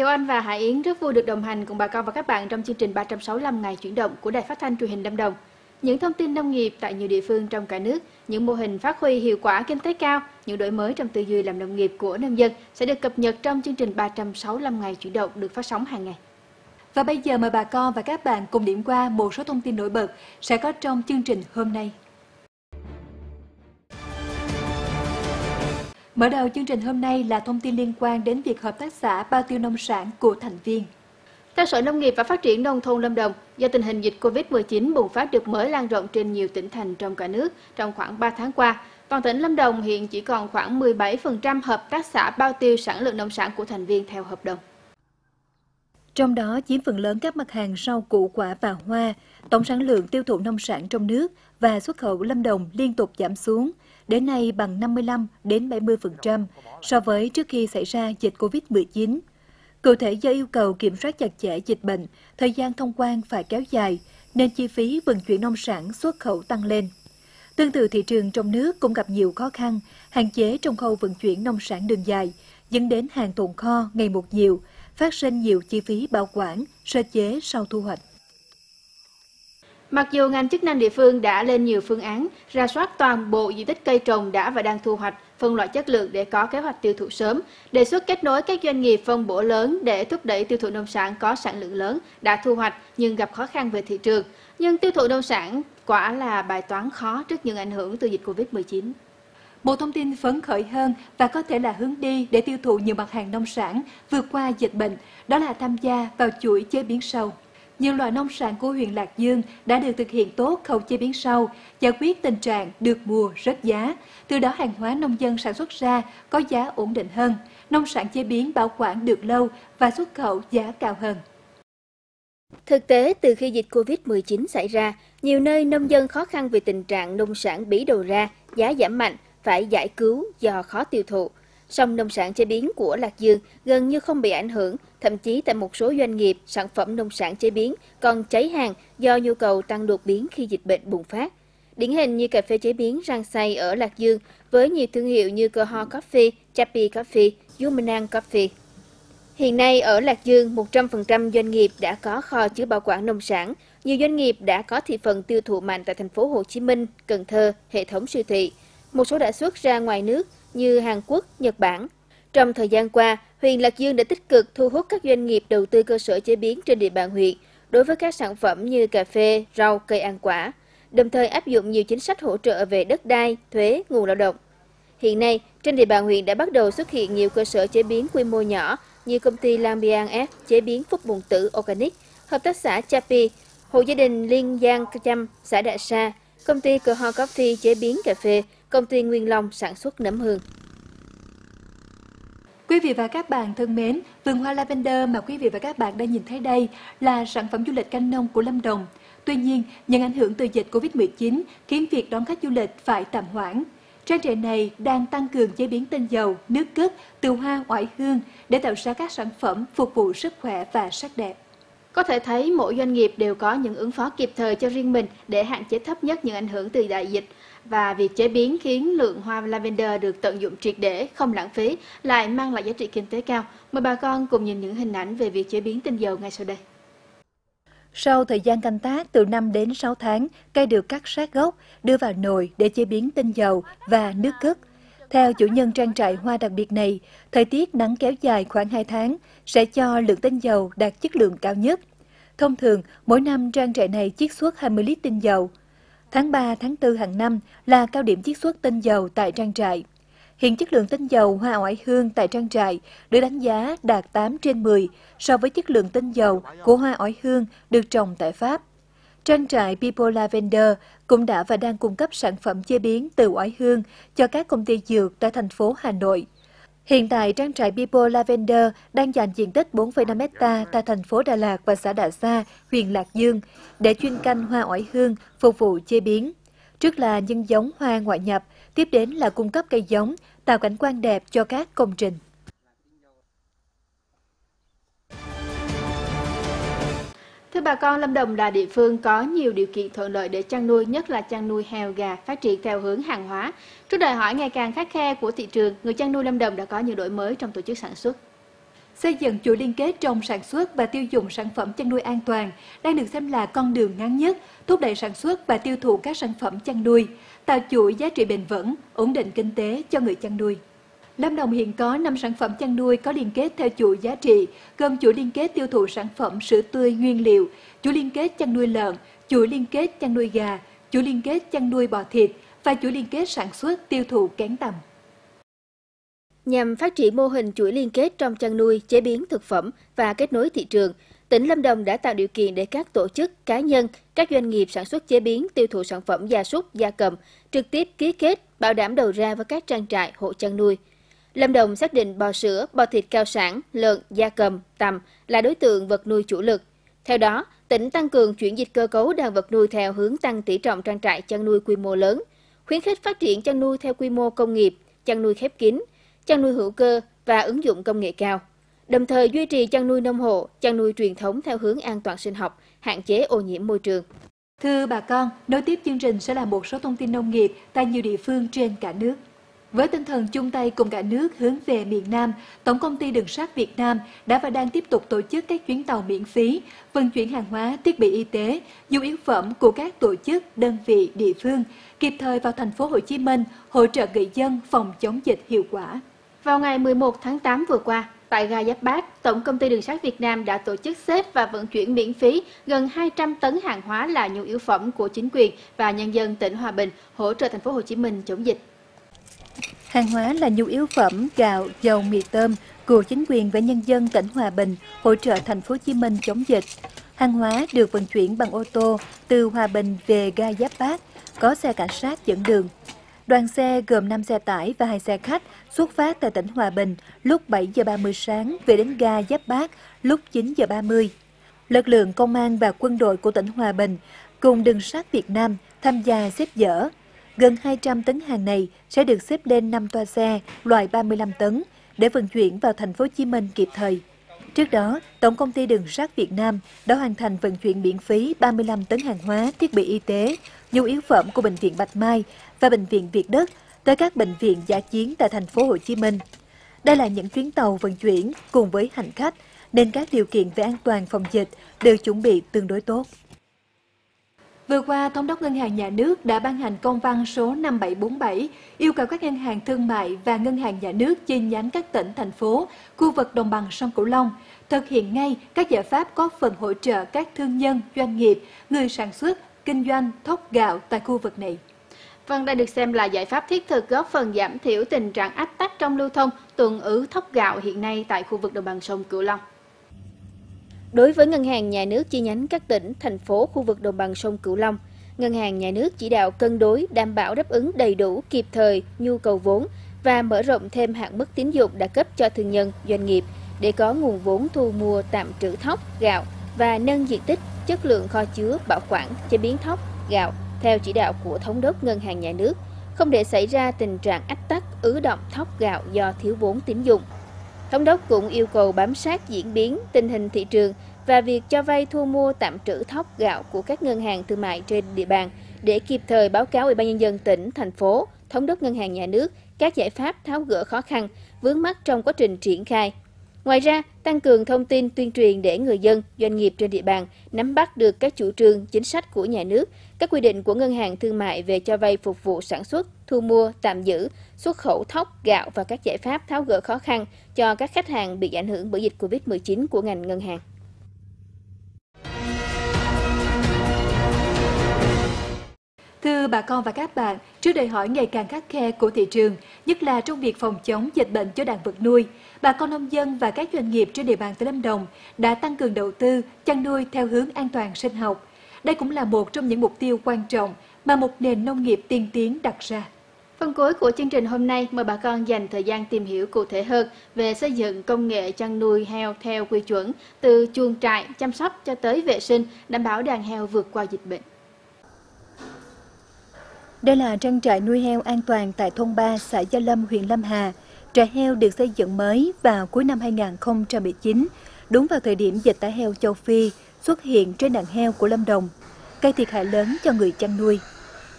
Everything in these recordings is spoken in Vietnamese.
Kiều Anh và Hải Yến rất vui được đồng hành cùng bà con và các bạn trong chương trình 365 ngày chuyển động của Đài Phát thanh Truyền hình Lâm Đồng. Những thông tin nông nghiệp tại nhiều địa phương trong cả nước, những mô hình phát huy hiệu quả kinh tế cao, những đổi mới trong tư duy làm nông nghiệp của nông dân sẽ được cập nhật trong chương trình 365 ngày chuyển động được phát sóng hàng ngày. Và bây giờ mời bà con và các bạn cùng điểm qua một số thông tin nổi bật sẽ có trong chương trình hôm nay. Mở đầu chương trình hôm nay là thông tin liên quan đến việc hợp tác xã bao tiêu nông sản của thành viên. Theo Sở Nông nghiệp và Phát triển Nông thôn Lâm Đồng, do tình hình dịch COVID-19 bùng phát được mới lan rộng trên nhiều tỉnh thành trong cả nước trong khoảng 3 tháng qua, toàn tỉnh Lâm Đồng hiện chỉ còn khoảng 17% hợp tác xã bao tiêu sản lượng nông sản của thành viên theo hợp đồng. Trong đó chiếm phần lớn các mặt hàng rau củ quả và hoa, tổng sản lượng tiêu thụ nông sản trong nước và xuất khẩu Lâm Đồng liên tục giảm xuống, đến nay bằng 55 đến 70% so với trước khi xảy ra dịch Covid-19. Cụ thể do yêu cầu kiểm soát chặt chẽ dịch bệnh, thời gian thông quan phải kéo dài, nên chi phí vận chuyển nông sản xuất khẩu tăng lên. Tương tự thị trường trong nước cũng gặp nhiều khó khăn, hạn chế trong khâu vận chuyển nông sản đường dài, dẫn đến hàng tồn kho ngày một nhiều, phát sinh nhiều chi phí bảo quản, sơ chế sau thu hoạch. Mặc dù ngành chức năng địa phương đã lên nhiều phương án, ra soát toàn bộ diện tích cây trồng đã và đang thu hoạch, phân loại chất lượng để có kế hoạch tiêu thụ sớm, đề xuất kết nối các doanh nghiệp phân bổ lớn để thúc đẩy tiêu thụ nông sản có sản lượng lớn đã thu hoạch nhưng gặp khó khăn về thị trường. Nhưng tiêu thụ nông sản quả là bài toán khó trước những ảnh hưởng từ dịch Covid-19. Bộ thông tin phấn khởi hơn và có thể là hướng đi để tiêu thụ nhiều mặt hàng nông sản vượt qua dịch bệnh, đó là tham gia vào chuỗi chế biến sâu. Nhiều loại nông sản của huyện Lạc Dương đã được thực hiện tốt khâu chế biến sâu, giải quyết tình trạng được mùa rớt giá. Từ đó hàng hóa nông dân sản xuất ra có giá ổn định hơn, nông sản chế biến bảo quản được lâu và xuất khẩu giá cao hơn. Thực tế, từ khi dịch Covid-19 xảy ra, nhiều nơi nông dân khó khăn vì tình trạng nông sản bí đầu ra, giá giảm mạnh, phải giải cứu do khó tiêu thụ. Song nông sản chế biến của Lạc Dương gần như không bị ảnh hưởng, thậm chí tại một số doanh nghiệp sản phẩm nông sản chế biến còn cháy hàng do nhu cầu tăng đột biến khi dịch bệnh bùng phát. Điển hình như cà phê chế biến rang xay ở Lạc Dương với nhiều thương hiệu như Coho Coffee, Chappie Coffee, Yumenang Coffee. Hiện nay ở Lạc Dương, 100% doanh nghiệp đã có kho chứa bảo quản nông sản. Nhiều doanh nghiệp đã có thị phần tiêu thụ mạnh tại thành phố Hồ Chí Minh, Cần Thơ, hệ thống siêu thị. Một số đã xuất ra ngoài nước như Hàn Quốc, Nhật Bản. Trong thời gian qua, huyện Lạc Dương đã tích cực thu hút các doanh nghiệp đầu tư cơ sở chế biến trên địa bàn huyện đối với các sản phẩm như cà phê, rau, cây ăn quả, đồng thời áp dụng nhiều chính sách hỗ trợ về đất đai, thuế, nguồn lao động. Hiện nay, trên địa bàn huyện đã bắt đầu xuất hiện nhiều cơ sở chế biến quy mô nhỏ như công ty Lambian F chế biến phúc bùn tử organic, hợp tác xã Chapi, hộ gia đình Liên Giang Chăm, xã Đạ Sa, công ty Cờ Ho Coffee chế biến cà phê, công ty Nguyên Long sản xuất nấm hương. Quý vị và các bạn thân mến, vườn hoa lavender mà quý vị và các bạn đang nhìn thấy đây là sản phẩm du lịch canh nông của Lâm Đồng. Tuy nhiên, những ảnh hưởng từ dịch Covid-19 khiến việc đón khách du lịch phải tạm hoãn. Trang trại này đang tăng cường chế biến tinh dầu, nước cất từ hoa oải hương để tạo ra các sản phẩm phục vụ sức khỏe và sắc đẹp. Có thể thấy mỗi doanh nghiệp đều có những ứng phó kịp thời cho riêng mình để hạn chế thấp nhất những ảnh hưởng từ đại dịch và việc chế biến khiến lượng hoa lavender được tận dụng triệt để, không lãng phí, lại mang lại giá trị kinh tế cao. Mời bà con cùng nhìn những hình ảnh về việc chế biến tinh dầu ngay sau đây. Sau thời gian canh tác từ 5 đến 6 tháng, cây được cắt sát gốc, đưa vào nồi để chế biến tinh dầu và nước cất. Theo chủ nhân trang trại hoa đặc biệt này, thời tiết nắng kéo dài khoảng 2 tháng sẽ cho lượng tinh dầu đạt chất lượng cao nhất. Thông thường, mỗi năm trang trại này chiết xuất 20 lít tinh dầu. Tháng 3, tháng 4 hàng năm là cao điểm chiết xuất tinh dầu tại trang trại. Hiện chất lượng tinh dầu hoa oải hương tại trang trại được đánh giá đạt 8 trên 10 so với chất lượng tinh dầu của hoa oải hương được trồng tại Pháp. Trang trại People Lavender cũng đã và đang cung cấp sản phẩm chế biến từ oải hương cho các công ty dược tại thành phố Hà Nội. Hiện tại, trang trại Bipo Lavender đang dành diện tích 4,5 hecta tại thành phố Đà Lạt và xã Đà Sa, huyện Lạc Dương, để chuyên canh hoa oải hương phục vụ chế biến. Trước là nhân giống hoa ngoại nhập, tiếp đến là cung cấp cây giống, tạo cảnh quan đẹp cho các công trình. Thưa bà con, Lâm Đồng là địa phương có nhiều điều kiện thuận lợi để chăn nuôi, nhất là chăn nuôi heo gà phát triển theo hướng hàng hóa. Trước đòi hỏi ngày càng khắc khe của thị trường, người chăn nuôi Lâm Đồng đã có nhiều đổi mới trong tổ chức sản xuất. Xây dựng chuỗi liên kết trong sản xuất và tiêu dùng sản phẩm chăn nuôi an toàn đang được xem là con đường ngắn nhất thúc đẩy sản xuất và tiêu thụ các sản phẩm chăn nuôi, tạo chuỗi giá trị bền vững, ổn định kinh tế cho người chăn nuôi. Lâm Đồng hiện có 5 sản phẩm chăn nuôi có liên kết theo chuỗi giá trị, gồm chuỗi liên kết tiêu thụ sản phẩm sữa tươi nguyên liệu, chuỗi liên kết chăn nuôi lợn, chuỗi liên kết chăn nuôi gà, chuỗi liên kết chăn nuôi bò thịt và chuỗi liên kết sản xuất tiêu thụ kén tầm. Nhằm phát triển mô hình chuỗi liên kết trong chăn nuôi, chế biến thực phẩm và kết nối thị trường, tỉnh Lâm Đồng đã tạo điều kiện để các tổ chức, cá nhân, các doanh nghiệp sản xuất chế biến, tiêu thụ sản phẩm gia súc, gia cầm trực tiếp ký kết, bảo đảm đầu ra với các trang trại, hộ chăn nuôi. Lâm Đồng xác định bò sữa, bò thịt cao sản, lợn, gia cầm, tầm là đối tượng vật nuôi chủ lực. Theo đó, tỉnh tăng cường chuyển dịch cơ cấu đàn vật nuôi theo hướng tăng tỷ trọng trang trại chăn nuôi quy mô lớn, khuyến khích phát triển chăn nuôi theo quy mô công nghiệp, chăn nuôi khép kín, chăn nuôi hữu cơ và ứng dụng công nghệ cao. Đồng thời duy trì chăn nuôi nông hộ, chăn nuôi truyền thống theo hướng an toàn sinh học, hạn chế ô nhiễm môi trường. Thưa bà con, nối tiếp chương trình sẽ là một số thông tin nông nghiệp tại nhiều địa phương trên cả nước. Với tinh thần chung tay cùng cả nước hướng về miền Nam, Tổng công ty Đường sắt Việt Nam đã và đang tiếp tục tổ chức các chuyến tàu miễn phí, vận chuyển hàng hóa, thiết bị y tế, nhu yếu phẩm của các tổ chức, đơn vị, địa phương, kịp thời vào thành phố Hồ Chí Minh hỗ trợ người dân phòng chống dịch hiệu quả. Vào ngày 11 tháng 8 vừa qua, tại ga Giáp Bát, Tổng công ty Đường sắt Việt Nam đã tổ chức xếp và vận chuyển miễn phí gần 200 tấn hàng hóa là nhu yếu phẩm của chính quyền và nhân dân tỉnh Hòa Bình hỗ trợ thành phố Hồ Chí Minh chống dịch. Hàng hóa là nhu yếu phẩm, gạo, dầu, mì tôm của chính quyền và nhân dân tỉnh Hòa Bình hỗ trợ thành phố Hồ Chí Minh chống dịch. Hàng hóa được vận chuyển bằng ô tô từ Hòa Bình về ga Giáp Bát, có xe cảnh sát dẫn đường. Đoàn xe gồm 5 xe tải và 2 xe khách xuất phát từ tỉnh Hòa Bình lúc 7 giờ 30 sáng về đến ga Giáp Bát lúc 9 giờ 30. Lực lượng công an và quân đội của tỉnh Hòa Bình cùng đường sát Việt Nam tham gia xếp dỡ. Gần 200 tấn hàng này sẽ được xếp lên 5 toa xe loại 35 tấn để vận chuyển vào thành phố Hồ Chí Minh kịp thời. Trước đó, Tổng công ty Đường sắt Việt Nam đã hoàn thành vận chuyển miễn phí 35 tấn hàng hóa, thiết bị y tế, nhu yếu phẩm của bệnh viện Bạch Mai và bệnh viện Việt Đức tới các bệnh viện giả chiến tại thành phố Hồ Chí Minh. Đây là những chuyến tàu vận chuyển cùng với hành khách nên các điều kiện về an toàn phòng dịch đều chuẩn bị tương đối tốt. Vừa qua, Thống đốc Ngân hàng Nhà nước đã ban hành công văn số 5747 yêu cầu các ngân hàng thương mại và ngân hàng nhà nước chi nhánh các tỉnh, thành phố, khu vực đồng bằng sông Cửu Long thực hiện ngay các giải pháp có phần hỗ trợ các thương nhân, doanh nghiệp, người sản xuất, kinh doanh thóc gạo tại khu vực này. Vâng, đây được xem là giải pháp thiết thực góp phần giảm thiểu tình trạng ách tắc trong lưu thông, tuần ứ thóc gạo hiện nay tại khu vực đồng bằng sông Cửu Long. Đối với ngân hàng nhà nước chi nhánh các tỉnh, thành phố khu vực đồng bằng sông Cửu Long, ngân hàng nhà nước chỉ đạo cân đối đảm bảo đáp ứng đầy đủ kịp thời nhu cầu vốn và mở rộng thêm hạn mức tín dụng đã cấp cho thương nhân, doanh nghiệp để có nguồn vốn thu mua tạm trữ thóc, gạo và nâng diện tích, chất lượng kho chứa, bảo quản, chế biến thóc, gạo theo chỉ đạo của thống đốc ngân hàng nhà nước, không để xảy ra tình trạng ách tắc ứ động thóc gạo do thiếu vốn tín dụng. Thống đốc cũng yêu cầu bám sát diễn biến tình hình thị trường và việc cho vay thu mua tạm trữ thóc gạo của các ngân hàng thương mại trên địa bàn để kịp thời báo cáo Ủy ban nhân dân tỉnh, thành phố, thống đốc ngân hàng nhà nước các giải pháp tháo gỡ khó khăn, vướng mắc trong quá trình triển khai. Ngoài ra, tăng cường thông tin tuyên truyền để người dân, doanh nghiệp trên địa bàn nắm bắt được các chủ trương, chính sách của nhà nước, các quy định của ngân hàng thương mại về cho vay phục vụ sản xuất, thu mua, tạm giữ, xuất khẩu thóc, gạo và các giải pháp tháo gỡ khó khăn cho các khách hàng bị ảnh hưởng bởi dịch COVID-19 của ngành ngân hàng. Thưa bà con và các bạn, trước đòi hỏi ngày càng khắc khe của thị trường, nhất là trong việc phòng chống dịch bệnh cho đàn vật nuôi, bà con nông dân và các doanh nghiệp trên địa bàn tỉnh Lâm Đồng đã tăng cường đầu tư chăn nuôi theo hướng an toàn sinh học. Đây cũng là một trong những mục tiêu quan trọng mà một nền nông nghiệp tiên tiến đặt ra. Phần cuối của chương trình hôm nay, mời bà con dành thời gian tìm hiểu cụ thể hơn về xây dựng công nghệ chăn nuôi heo theo quy chuẩn, từ chuồng trại, chăm sóc cho tới vệ sinh, đảm bảo đàn heo vượt qua dịch bệnh. Đây là trang trại nuôi heo an toàn tại thôn 3, xã Gia Lâm, huyện Lâm Hà. Trại heo được xây dựng mới vào cuối năm 2019, đúng vào thời điểm dịch tả heo châu Phi xuất hiện trên đàn heo của Lâm Đồng, gây thiệt hại lớn cho người chăn nuôi.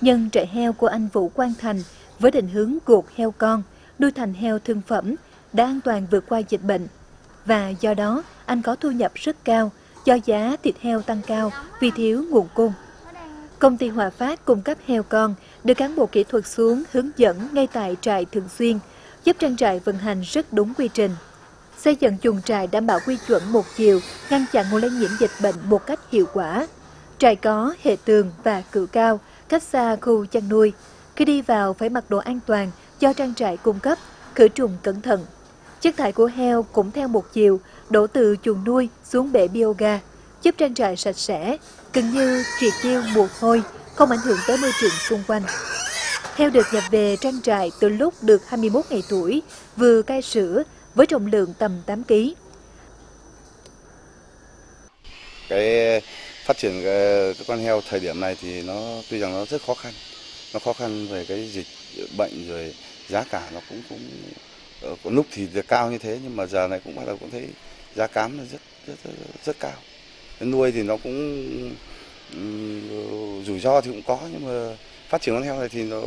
Nhưng trại heo của anh Vũ Quang Thành với định hướng gột heo con, nuôi thành heo thương phẩm đã an toàn vượt qua dịch bệnh. và do đó anh có thu nhập rất cao do giá thịt heo tăng cao vì thiếu nguồn cung. Công ty Hòa Phát cung cấp heo con được cán bộ kỹ thuật xuống hướng dẫn ngay tại trại thường xuyên, giúp trang trại vận hành rất đúng quy trình. Xây dựng chuồng trại đảm bảo quy chuẩn một chiều, ngăn chặn nguồn lây nhiễm dịch bệnh một cách hiệu quả. Trại có hệ tường và cửa cao, cách xa khu chăn nuôi. Khi đi vào phải mặc đồ an toàn do trang trại cung cấp, khử trùng cẩn thận. Chất thải của heo cũng theo một chiều, đổ từ chuồng nuôi xuống bể bioga, giúp trang trại sạch sẽ, gần như triệt tiêu mùi hôi, không ảnh hưởng tới môi trường xung quanh. Heo được nhập về trang trại từ lúc được 21 ngày tuổi, vừa cai sữa với trọng lượng tầm 8 kg. Cái phát triển cái con heo thời điểm này thì nó tuy rằng nó rất khó khăn, nó khó khăn về cái dịch bệnh rồi giá cả nó cũng cũng ờ, có lúc thì cao như thế nhưng mà giờ này cũng bắt đầu cũng thấy giá cám là rất rất rất, rất cao. Nuôi thì nó cũng rủi ro thì cũng có nhưng mà phát triển con heo này thì nó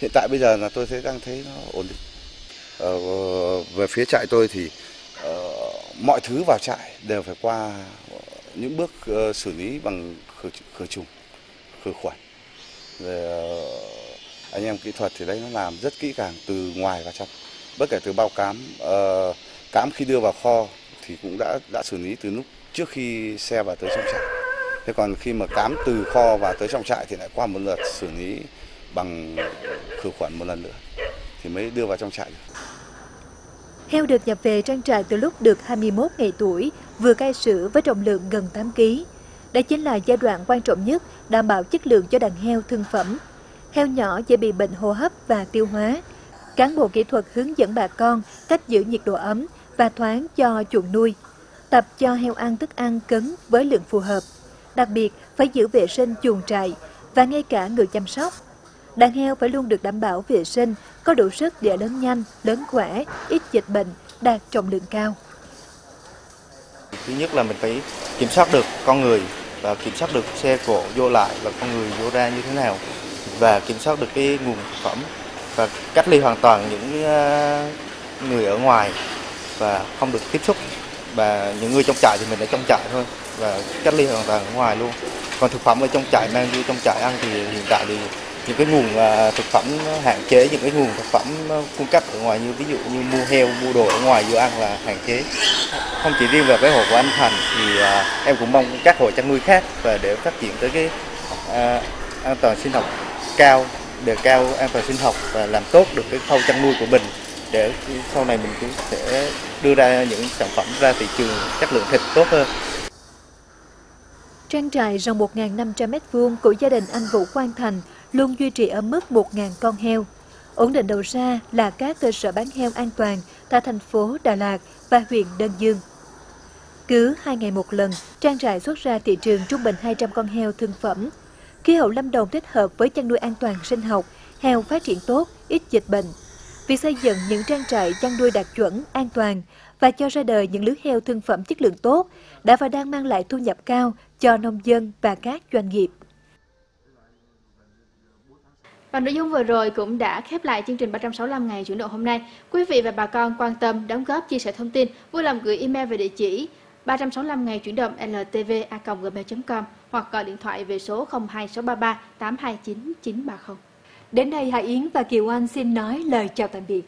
hiện tại bây giờ là tôi thấy đang thấy nó ổn định. Ờ, về phía trại tôi thì uh, mọi thứ vào trại đều phải qua những bước uh, xử lý bằng khử, khử trùng, khử khuẩn. Về ờ, anh em kỹ thuật thì đấy nó làm rất kỹ càng từ ngoài vào trong. Bất kể từ bao cám, uh, cám khi đưa vào kho thì cũng đã đã xử lý từ lúc trước khi xe vào tới trong trại. Thế còn khi mà cám từ kho vào tới trong trại thì lại qua một lượt xử lý bằng khử khuẩn một lần nữa thì mới đưa vào trong trại được. Heo được nhập về trang trại từ lúc được 21 ngày tuổi, vừa cai sữa với trọng lượng gần 8 kg. Đây chính là giai đoạn quan trọng nhất đảm bảo chất lượng cho đàn heo thương phẩm. Heo nhỏ dễ bị bệnh hô hấp và tiêu hóa. Cán bộ kỹ thuật hướng dẫn bà con cách giữ nhiệt độ ấm và thoáng cho chuồng nuôi. Tập cho heo ăn thức ăn cứng với lượng phù hợp. Đặc biệt phải giữ vệ sinh chuồng trại và ngay cả người chăm sóc Đàn heo phải luôn được đảm bảo vệ sinh, có đủ sức để lớn nhanh, lớn khỏe, ít dịch bệnh, đạt trọng lượng cao. Thứ nhất là mình phải kiểm soát được con người và kiểm soát được xe cộ vô lại và con người vô ra như thế nào, và kiểm soát được cái nguồn thực phẩm và cách ly hoàn toàn những ờ, người ở ngoài và không được tiếp xúc. Và những người trong trại thì mình ở trong trại thôi và cách ly hoàn toàn ở ngoài luôn. Còn thực phẩm ở trong trại mang vô trong trại ăn thì hiện tại thì những cái nguồn à, thực phẩm à, hạn chế, những cái nguồn thực phẩm à, cung cấp ở ngoài như ví dụ như mua heo, mua đồ ở ngoài vô ăn là hạn chế không chỉ riêng về cái hộ của anh Thành thì em cũng mong các hộ chăn nuôi khác và để phát triển tới cái an toàn sinh học cao đề cao an toàn sinh học và làm tốt được cái khâu chăn nuôi của mình để sau này mình cũng sẽ đưa ra những sản phẩm ra thị trường chất lượng thịt tốt hơn. Trang trại rộng 1.500 m2 của gia đình anh Vũ Quang Thành luôn duy trì ở mức 1.000 con heo. Ổn định đầu ra là các cơ sở bán heo an toàn tại thành phố Đà Lạt và huyện Đơn Dương. Cứ hai ngày một lần, trang trại xuất ra thị trường trung bình 200 con heo thương phẩm. Khí hậu Lâm Đồng thích hợp với chăn nuôi an toàn sinh học, heo phát triển tốt, ít dịch bệnh. Việc xây dựng những trang trại chăn nuôi đạt chuẩn, an toàn và cho ra đời những lứa heo thương phẩm chất lượng tốt đã và đang mang lại thu nhập cao cho nông dân và các doanh nghiệp. Và nội dung vừa rồi cũng đã khép lại chương trình 365 ngày chuyển động hôm nay. Quý vị và bà con quan tâm, đóng góp, chia sẻ thông tin, vui lòng gửi email về địa chỉ 365 ngày chuyển động ltva.gmail.com hoặc gọi điện thoại về số 02633 829 930. Đến đây Hải Yến và Kiều Anh xin nói lời chào tạm biệt.